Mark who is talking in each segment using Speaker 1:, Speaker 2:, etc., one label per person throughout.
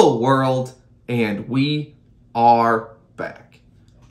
Speaker 1: Hello world, and we are back.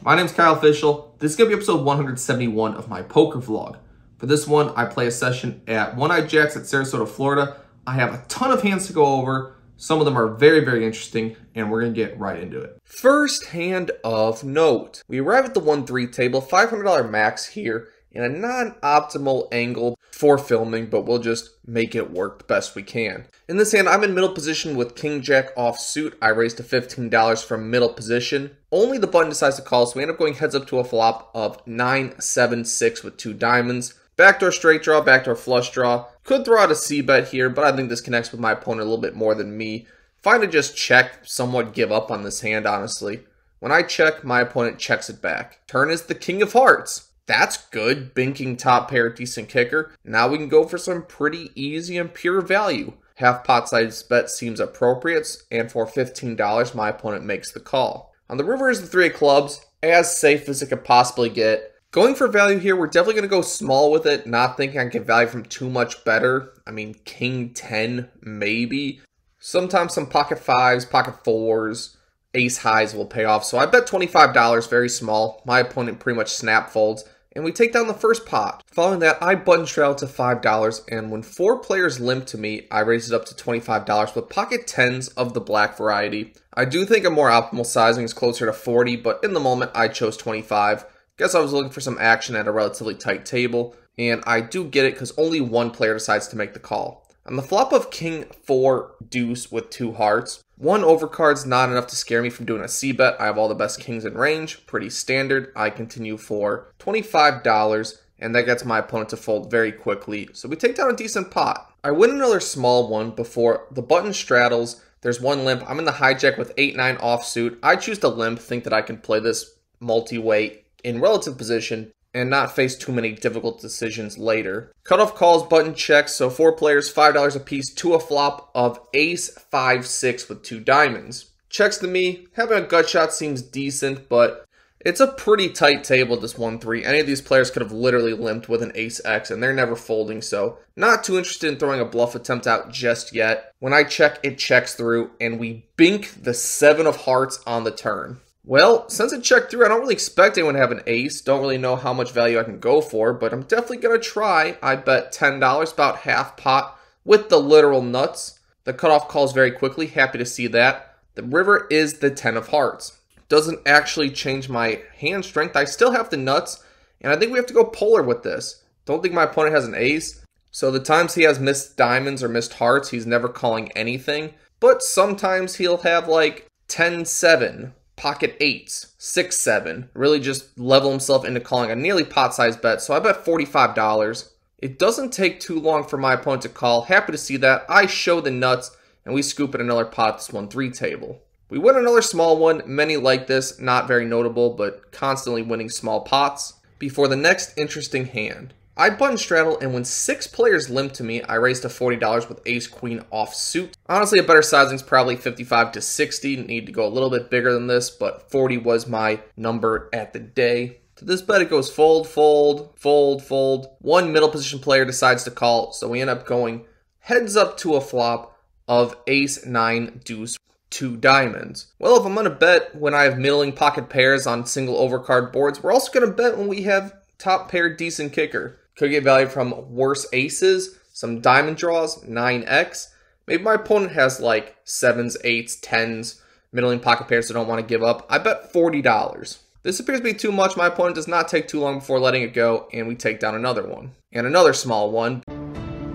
Speaker 1: My name is Kyle Fischl. This is going to be episode 171 of my poker vlog. For this one, I play a session at One Eyed Jacks at Sarasota, Florida. I have a ton of hands to go over. Some of them are very, very interesting, and we're going to get right into it. First hand of note. We arrive at the 1-3 table, $500 max here, in a non-optimal angle for filming, but we'll just make it work the best we can. In this hand, I'm in middle position with King Jack off suit. I raised to $15 from middle position. Only the button decides to call, so we end up going heads up to a flop of 9-7-6 with two diamonds. Backdoor straight draw, backdoor flush draw. Could throw out a C bet here, but I think this connects with my opponent a little bit more than me. Fine to just check, somewhat give up on this hand, honestly. When I check, my opponent checks it back. Turn is the king of hearts. That's good. Binking top pair, decent kicker. Now we can go for some pretty easy and pure value. Half pot size bet seems appropriate, and for $15, my opponent makes the call. On the river is the three of clubs, as safe as it could possibly get. Going for value here, we're definitely going to go small with it, not thinking I can get value from too much better. I mean, king 10, maybe. Sometimes some pocket fives, pocket fours, ace highs will pay off. So I bet $25, very small. My opponent pretty much snap folds and we take down the first pot. Following that, I button straddle to $5, and when four players limp to me, I raise it up to $25 with pocket 10s of the black variety. I do think a more optimal sizing is closer to 40, but in the moment, I chose 25. Guess I was looking for some action at a relatively tight table, and I do get it because only one player decides to make the call. On the flop of king 4 deuce with two hearts, one overcard's not enough to scare me from doing a C bet. I have all the best kings in range, pretty standard. I continue for $25 and that gets my opponent to fold very quickly. So we take down a decent pot. I win another small one before the button straddles. There's one limp. I'm in the hijack with 8-9 offsuit. I choose to limp, think that I can play this multi-way in relative position and not face too many difficult decisions later. Cutoff calls, button checks, so four players, $5 a piece to a flop of ace 5-6 with two diamonds. Checks to me, having a gut shot seems decent, but it's a pretty tight table, this 1-3. Any of these players could have literally limped with an ace-x, and they're never folding, so not too interested in throwing a bluff attempt out just yet. When I check, it checks through, and we bink the 7 of hearts on the turn. Well, since it checked through, I don't really expect anyone to have an ace. Don't really know how much value I can go for, but I'm definitely going to try. I bet $10, about half pot, with the literal nuts. The cutoff calls very quickly. Happy to see that. The river is the 10 of hearts. Doesn't actually change my hand strength. I still have the nuts, and I think we have to go polar with this. Don't think my opponent has an ace. So the times he has missed diamonds or missed hearts, he's never calling anything. But sometimes he'll have like 10-7 pocket eights, six, seven, really just level himself into calling a nearly pot sized bet. So I bet $45. It doesn't take too long for my opponent to call. Happy to see that. I show the nuts and we scoop at another pot this 1-3 table. We win another small one, many like this, not very notable, but constantly winning small pots, before the next interesting hand. I button straddle, and when six players limp to me, I raise to $40 with ace queen off suit. Honestly, a better sizing is probably 55 to 60. Need to go a little bit bigger than this, but 40 was my number at the day. To this bet, it goes fold, fold, fold, fold. One middle position player decides to call, so we end up going heads up to a flop of ace, nine, deuce, two diamonds. Well, if I'm going to bet when I have middling pocket pairs on single overcard boards, we're also going to bet when we have top pair decent kicker. Could get value from worse aces, some diamond draws, 9x. Maybe my opponent has like 7s, 8s, 10s, middling pocket pairs that don't want to give up. I bet $40. This appears to be too much. My opponent does not take too long before letting it go, and we take down another one. And another small one.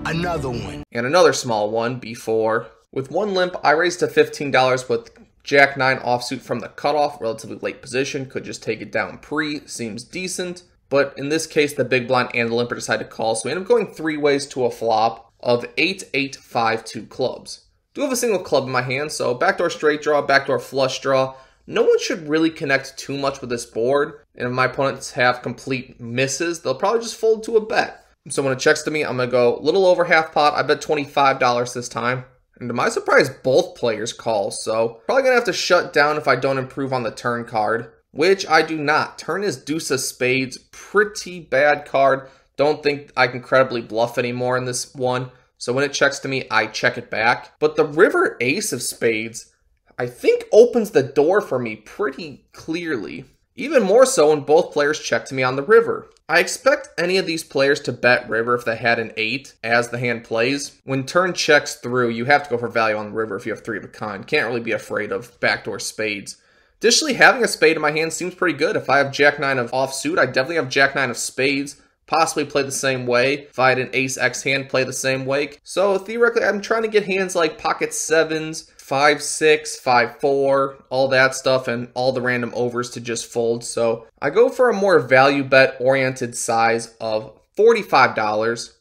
Speaker 2: Another one.
Speaker 1: And another small one before. With one limp, I raised to $15 with Jack 9 offsuit from the cutoff, relatively late position. Could just take it down pre, seems decent. But in this case, the big blind and the limper decide to call, so we end up going three ways to a flop of 8, 8, 5, 2 clubs. Do have a single club in my hand, so backdoor straight draw, backdoor flush draw. No one should really connect too much with this board, and if my opponents have complete misses, they'll probably just fold to a bet. So when it checks to me, I'm going to go a little over half pot. I bet $25 this time. And to my surprise, both players call, so probably going to have to shut down if I don't improve on the turn card which I do not. Turn is deuce of spades, pretty bad card. Don't think I can credibly bluff anymore in this one. So when it checks to me, I check it back. But the river ace of spades, I think opens the door for me pretty clearly. Even more so when both players check to me on the river. I expect any of these players to bet river if they had an 8 as the hand plays. When turn checks through, you have to go for value on the river if you have 3 of a kind. Can't really be afraid of backdoor spades. Additionally, having a spade in my hand seems pretty good. If I have Jack 9 of offsuit, I definitely have Jack 9 of spades. Possibly play the same way. If I had an Ace X hand, play the same way. So theoretically, I'm trying to get hands like pocket sevens, five six, five four, all that stuff, and all the random overs to just fold. So I go for a more value bet oriented size of $45.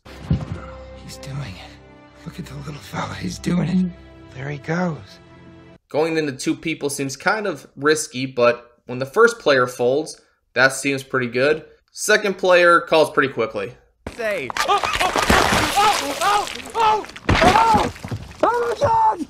Speaker 3: He's doing it. Look at the little fella. He's doing it. There he goes.
Speaker 1: Going into two people seems kind of risky, but when the first player folds, that seems pretty good. Second player calls pretty quickly.
Speaker 3: Say. Oh, oh, oh, oh, oh,
Speaker 1: God!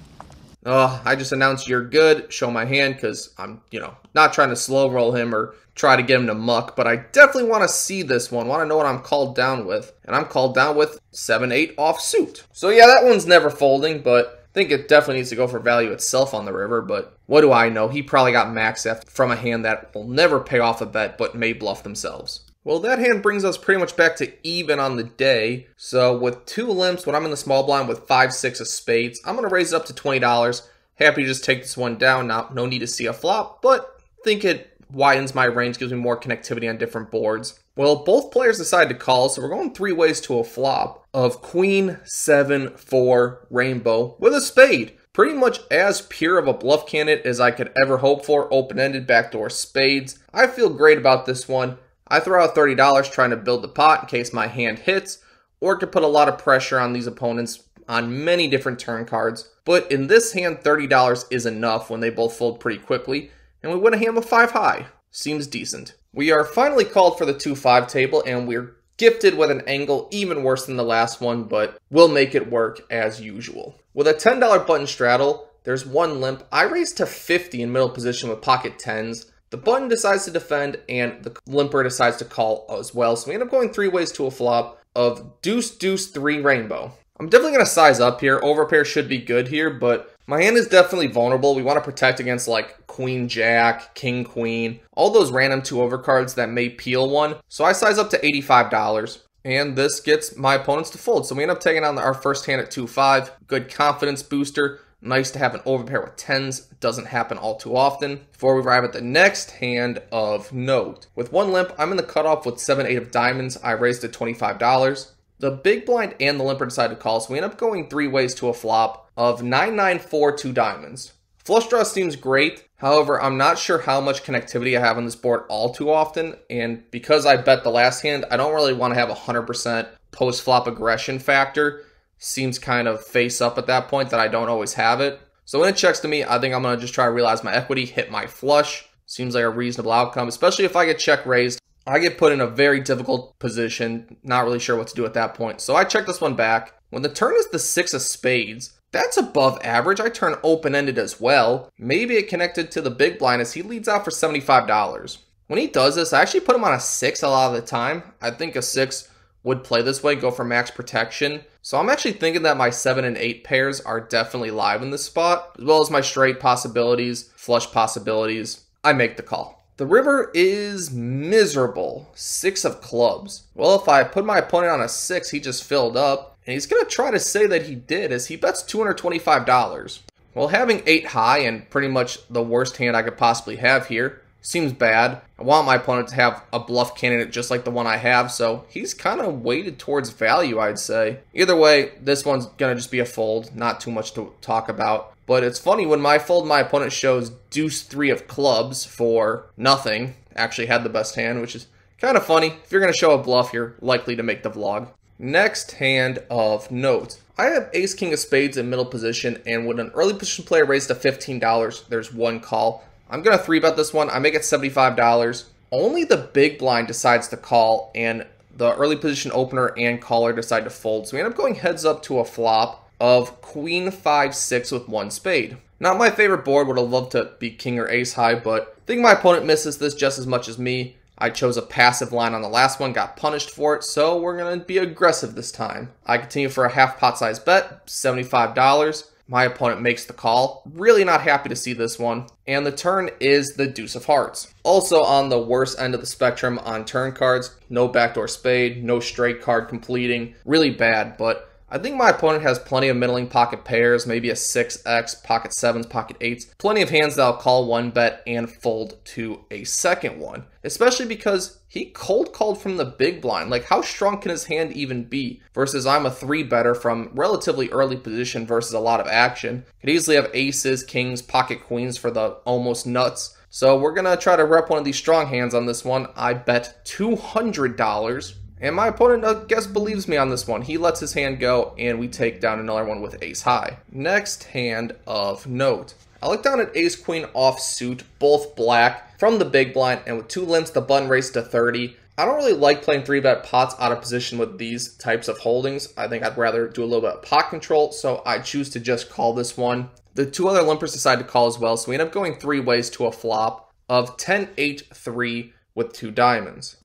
Speaker 1: Oh, I just announced you're good. Show my hand because I'm, you know, not trying to slow roll him or try to get him to muck, but I definitely want to see this one. Want to know what I'm called down with. And I'm called down with 7-8 off suit. So yeah, that one's never folding, but think it definitely needs to go for value itself on the river, but what do I know? He probably got max F from a hand that will never pay off a bet but may bluff themselves. Well, that hand brings us pretty much back to even on the day. So with two limps, when I'm in the small blind with 5-6 of spades, I'm going to raise it up to $20. Happy to just take this one down. Now, no need to see a flop, but think it widens my range, gives me more connectivity on different boards. Well, both players decide to call, so we're going three ways to a flop of Queen 7 4 Rainbow with a spade. Pretty much as pure of a bluff candidate as I could ever hope for, open ended backdoor spades. I feel great about this one. I throw out $30 trying to build the pot in case my hand hits, or could put a lot of pressure on these opponents on many different turn cards. But in this hand, $30 is enough when they both fold pretty quickly, and we win a hand with 5 high. Seems decent. We are finally called for the 2-5 table, and we're gifted with an angle even worse than the last one, but we'll make it work as usual. With a $10 button straddle, there's one limp. I raise to 50 in middle position with pocket 10s. The button decides to defend, and the limper decides to call as well. So we end up going three ways to a flop of deuce, deuce, three rainbow. I'm definitely going to size up here. Overpair should be good here, but my hand is definitely vulnerable. We want to protect against like queen jack, king queen, all those random two over cards that may peel one. So I size up to $85. And this gets my opponents to fold. So we end up taking on our first hand at 2-5. Good confidence booster. Nice to have an overpair with 10s. Doesn't happen all too often. Before we arrive at the next hand of note. With one limp, I'm in the cutoff with 7-8 of diamonds. I raised to $25. The big blind and the limper decide to call, so we end up going three ways to a flop of 994 two diamonds. Flush draw seems great. However, I'm not sure how much connectivity I have on this board all too often. And because I bet the last hand, I don't really want to have a 100% post flop aggression factor. Seems kind of face up at that point that I don't always have it. So when it checks to me, I think I'm going to just try to realize my equity, hit my flush. Seems like a reasonable outcome, especially if I get check raised. I get put in a very difficult position, not really sure what to do at that point. So I check this one back. When the turn is the six of spades, that's above average. I turn open-ended as well. Maybe it connected to the big blind as he leads out for $75. When he does this, I actually put him on a six a lot of the time. I think a six would play this way, go for max protection. So I'm actually thinking that my seven and eight pairs are definitely live in this spot, as well as my straight possibilities, flush possibilities. I make the call. The river is miserable. Six of clubs. Well, if I put my opponent on a six, he just filled up. And he's going to try to say that he did as he bets $225. Well, having eight high and pretty much the worst hand I could possibly have here seems bad. I want my opponent to have a bluff candidate just like the one I have, so he's kind of weighted towards value, I'd say. Either way, this one's going to just be a fold. Not too much to talk about. But it's funny when my fold, my opponent shows deuce three of clubs for nothing. Actually had the best hand, which is kind of funny. If you're going to show a bluff, you're likely to make the vlog. Next hand of note. I have ace king of spades in middle position, and when an early position player raised to $15, there's one call. I'm going to three bet this one. I make it $75. Only the big blind decides to call, and the early position opener and caller decide to fold. So we end up going heads up to a flop of queen 5-6 with one spade. Not my favorite board, would have loved to be king or ace high, but I think my opponent misses this just as much as me. I chose a passive line on the last one, got punished for it, so we're going to be aggressive this time. I continue for a half pot size bet, $75. My opponent makes the call. Really not happy to see this one. And the turn is the deuce of hearts. Also on the worst end of the spectrum on turn cards, no backdoor spade, no straight card completing. Really bad, but I think my opponent has plenty of middling pocket pairs, maybe a 6x, pocket 7s, pocket 8s. Plenty of hands that I'll call one bet and fold to a second one. Especially because he cold called from the big blind. Like, how strong can his hand even be? Versus I'm a 3 better from relatively early position versus a lot of action. Could easily have aces, kings, pocket queens for the almost nuts. So we're going to try to rep one of these strong hands on this one. I bet $200 and my opponent, I guess, believes me on this one. He lets his hand go, and we take down another one with ace high. Next hand of note. I look down at ace queen offsuit, both black, from the big blind, and with two limps, the button raised to 30. I don't really like playing 3-bet pots out of position with these types of holdings. I think I'd rather do a little bit of pot control, so I choose to just call this one. The two other limpers decide to call as well, so we end up going three ways to a flop of 10-8-3 with two diamonds.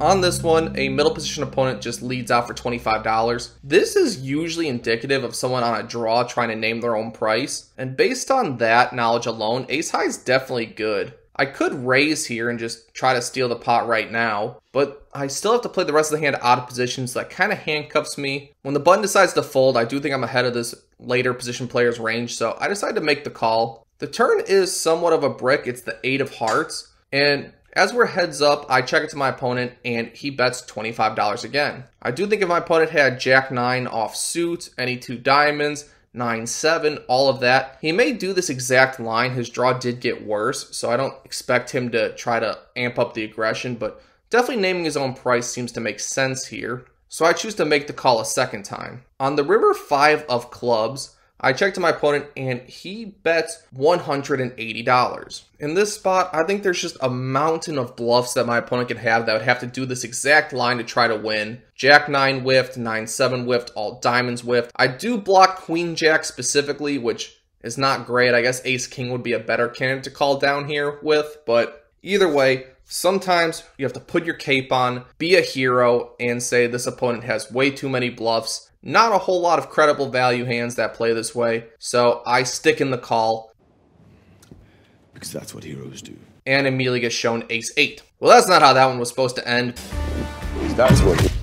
Speaker 1: On this one, a middle position opponent just leads out for $25. This is usually indicative of someone on a draw trying to name their own price. And based on that knowledge alone, ace high is definitely good. I could raise here and just try to steal the pot right now, but I still have to play the rest of the hand out of position, so that kind of handcuffs me. When the button decides to fold, I do think I'm ahead of this later position player's range, so I decided to make the call. The turn is somewhat of a brick. It's the eight of hearts, and as we're heads up, I check it to my opponent and he bets $25 again. I do think if my opponent had Jack 9 off suit, any two diamonds, 9 7, all of that, he may do this exact line. His draw did get worse, so I don't expect him to try to amp up the aggression, but definitely naming his own price seems to make sense here. So I choose to make the call a second time. On the river 5 of clubs, I checked to my opponent and he bets $180. In this spot, I think there's just a mountain of bluffs that my opponent could have that would have to do this exact line to try to win. Jack 9 whiffed, 9 7 whiffed, all diamonds whiffed. I do block Queen Jack specifically, which is not great. I guess Ace King would be a better candidate to call down here with, but either way, sometimes you have to put your cape on, be a hero, and say this opponent has way too many bluffs not a whole lot of credible value hands that play this way, so I stick in the call.
Speaker 4: Because that's what heroes do.
Speaker 1: And immediately gets shown ace 8. Well, that's not how that one was supposed to end.
Speaker 4: That's what.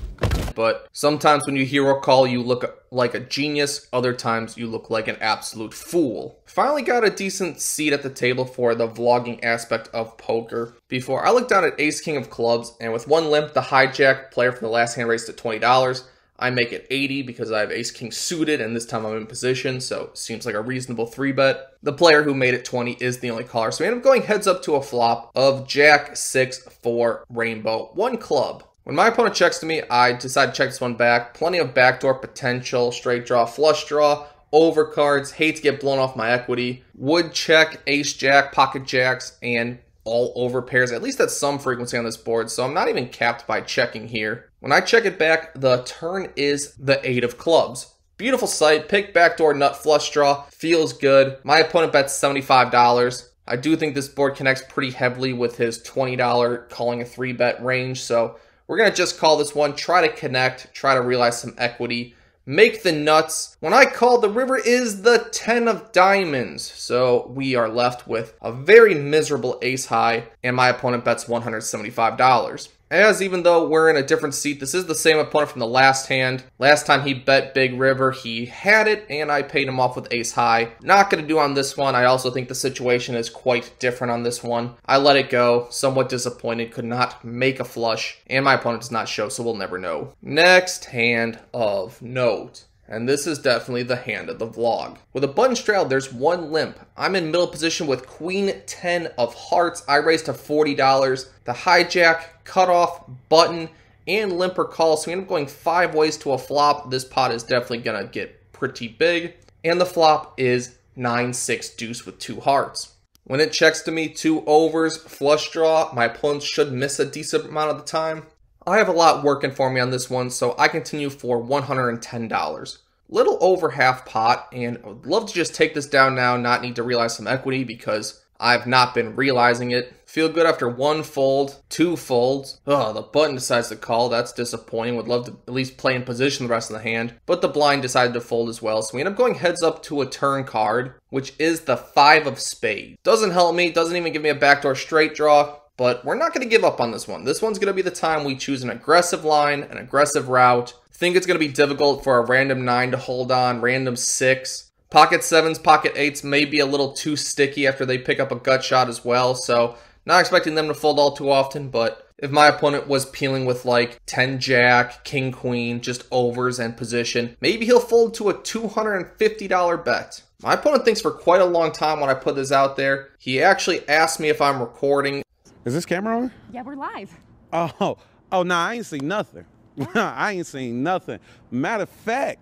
Speaker 1: But sometimes when you hero call, you look like a genius. Other times, you look like an absolute fool. Finally got a decent seat at the table for the vlogging aspect of poker. Before I looked down at ace king of clubs, and with one limp, the hijack player from the last hand raised to $20. I make it 80 because I have ace king suited and this time I'm in position, so it seems like a reasonable 3 bet. The player who made it 20 is the only caller, so we end up going heads up to a flop of jack 6 4 rainbow, one club. When my opponent checks to me, I decide to check this one back. Plenty of backdoor potential, straight draw, flush draw, overcards, hate to get blown off my equity, would check ace jack, pocket jacks, and all over pairs, at least at some frequency on this board, so I'm not even capped by checking here. When I check it back, the turn is the eight of clubs. Beautiful sight, pick backdoor nut flush draw, feels good. My opponent bets $75. I do think this board connects pretty heavily with his $20 calling a three bet range, so we're gonna just call this one, try to connect, try to realize some equity make the nuts. When I call, the river is the 10 of diamonds. So we are left with a very miserable ace high, and my opponent bets $175. As even though we're in a different seat, this is the same opponent from the last hand. Last time he bet Big River, he had it, and I paid him off with Ace High. Not going to do on this one. I also think the situation is quite different on this one. I let it go. Somewhat disappointed. Could not make a flush, and my opponent does not show, so we'll never know. Next hand of note. And this is definitely the hand of the vlog. With a button straddle, there's one limp. I'm in middle position with queen 10 of hearts. I raised to $40. The hijack, cutoff, button, and limper call. So we end up going five ways to a flop. This pot is definitely going to get pretty big. And the flop is 9-6 deuce with two hearts. When it checks to me, two overs, flush draw, my opponent should miss a decent amount of the time. I have a lot working for me on this one, so I continue for $110. Little over half pot, and I would love to just take this down now, not need to realize some equity because I've not been realizing it. Feel good after one fold, two folds. Oh, the button decides to call. That's disappointing. Would love to at least play in position the rest of the hand. But the blind decided to fold as well. So we end up going heads up to a turn card, which is the five of spades. Doesn't help me. Doesn't even give me a backdoor straight draw. But we're not going to give up on this one. This one's going to be the time we choose an aggressive line, an aggressive route. Think it's going to be difficult for a random 9 to hold on, random 6. Pocket 7s, pocket 8s may be a little too sticky after they pick up a gut shot as well, so not expecting them to fold all too often, but if my opponent was peeling with like 10 jack, king queen, just overs and position, maybe he'll fold to a $250 bet. My opponent thinks for quite a long time when I put this out there. He actually asked me if I'm recording.
Speaker 5: Is this camera on?
Speaker 6: Yeah, we're live.
Speaker 5: Oh, oh, no, I ain't seen nothing. I ain't seen nothing. Matter of fact,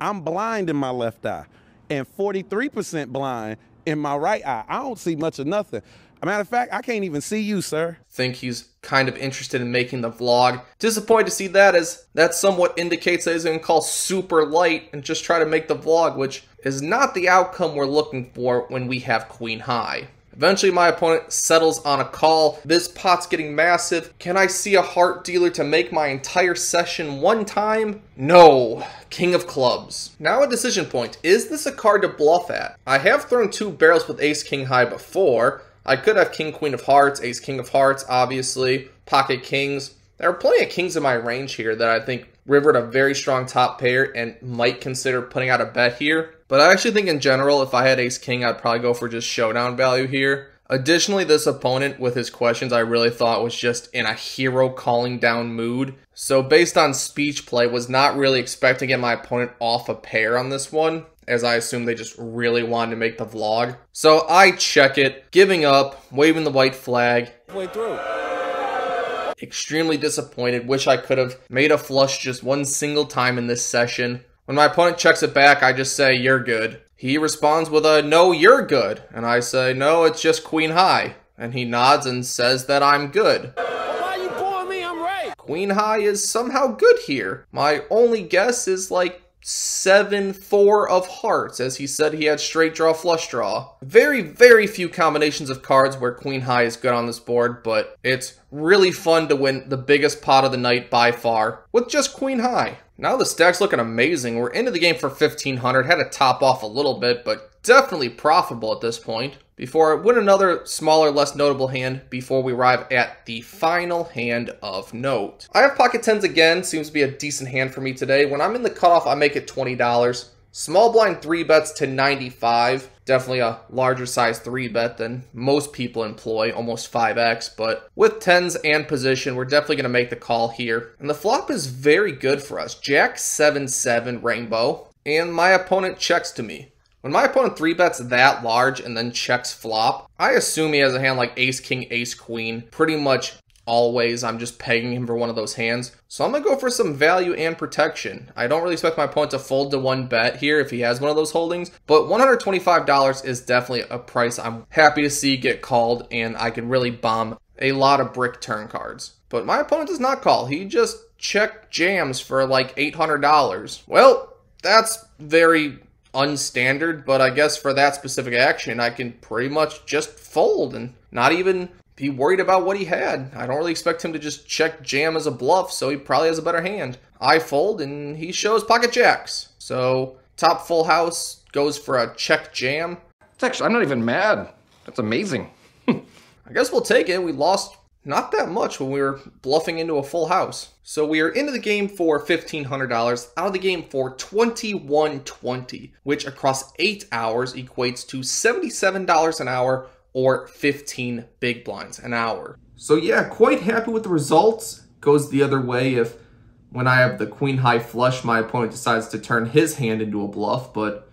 Speaker 5: I'm blind in my left eye and 43% blind in my right eye. I don't see much of nothing. A matter of fact, I can't even see you, sir.
Speaker 1: Think he's kind of interested in making the vlog. Disappointed to see that as that somewhat indicates that he's going to call super light and just try to make the vlog, which is not the outcome we're looking for when we have queen high. Eventually, my opponent settles on a call. This pot's getting massive. Can I see a heart dealer to make my entire session one time? No. King of clubs. Now a decision point. Is this a card to bluff at? I have thrown two barrels with ace king high before. I could have king queen of hearts, ace king of hearts, obviously, pocket kings. There are plenty of kings in my range here that I think rivered a very strong top pair and might consider putting out a bet here. But I actually think in general, if I had ace king, I'd probably go for just showdown value here. Additionally, this opponent with his questions I really thought was just in a hero calling down mood. So based on speech play, was not really expecting to get my opponent off a pair on this one as I assume they just really wanted to make the vlog. So I check it, giving up, waving the white flag.
Speaker 5: Way through.
Speaker 1: Extremely disappointed, wish I could have made a flush just one single time in this session. When my opponent checks it back, I just say, you're good. He responds with a, no, you're good. And I say, no, it's just queen high. And he nods and says that I'm good.
Speaker 3: Why you pulling me? I'm right.
Speaker 1: Queen high is somehow good here. My only guess is like seven four of hearts as he said he had straight draw flush draw very very few combinations of cards where queen high is good on this board but it's really fun to win the biggest pot of the night by far with just queen high now the stack's looking amazing we're into the game for 1500 had to top off a little bit but definitely profitable at this point before I win another smaller, less notable hand before we arrive at the final hand of note. I have pocket tens again, seems to be a decent hand for me today. When I'm in the cutoff, I make it $20. Small blind three bets to 95. Definitely a larger size three bet than most people employ, almost 5x. But with tens and position, we're definitely going to make the call here. And the flop is very good for us. Jack 7 7 rainbow. And my opponent checks to me. When my opponent three bets that large and then checks flop, I assume he has a hand like ace, king, ace, queen. Pretty much always I'm just pegging him for one of those hands. So I'm going to go for some value and protection. I don't really expect my opponent to fold to one bet here if he has one of those holdings, but $125 is definitely a price I'm happy to see get called and I can really bomb a lot of brick turn cards. But my opponent does not call. He just check jams for like $800. Well, that's very unstandard, but I guess for that specific action, I can pretty much just fold and not even be worried about what he had. I don't really expect him to just check jam as a bluff, so he probably has a better hand. I fold and he shows pocket jacks. So top full house goes for a check jam.
Speaker 7: It's actually, I'm not even mad. That's amazing.
Speaker 1: I guess we'll take it. We lost not that much when we were bluffing into a full house. So we are into the game for $1,500, out of the game for 2120 which across 8 hours equates to $77 an hour or 15 big blinds an hour. So yeah, quite happy with the results. Goes the other way if when I have the queen high flush, my opponent decides to turn his hand into a bluff, but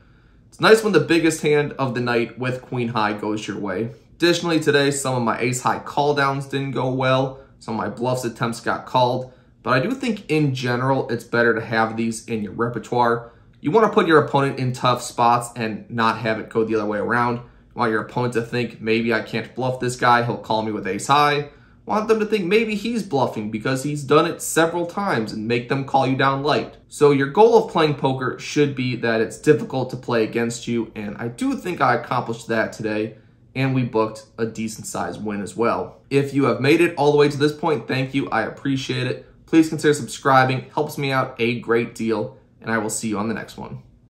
Speaker 1: it's nice when the biggest hand of the night with queen high goes your way. Additionally, today, some of my ace-high call downs didn't go well. Some of my bluffs attempts got called. But I do think in general, it's better to have these in your repertoire. You want to put your opponent in tough spots and not have it go the other way around. Want your opponent to think, maybe I can't bluff this guy, he'll call me with ace-high. Want them to think maybe he's bluffing because he's done it several times and make them call you down light. So your goal of playing poker should be that it's difficult to play against you, and I do think I accomplished that today and we booked a decent sized win as well. If you have made it all the way to this point, thank you. I appreciate it. Please consider subscribing, helps me out a great deal, and I will see you on the next one.